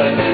but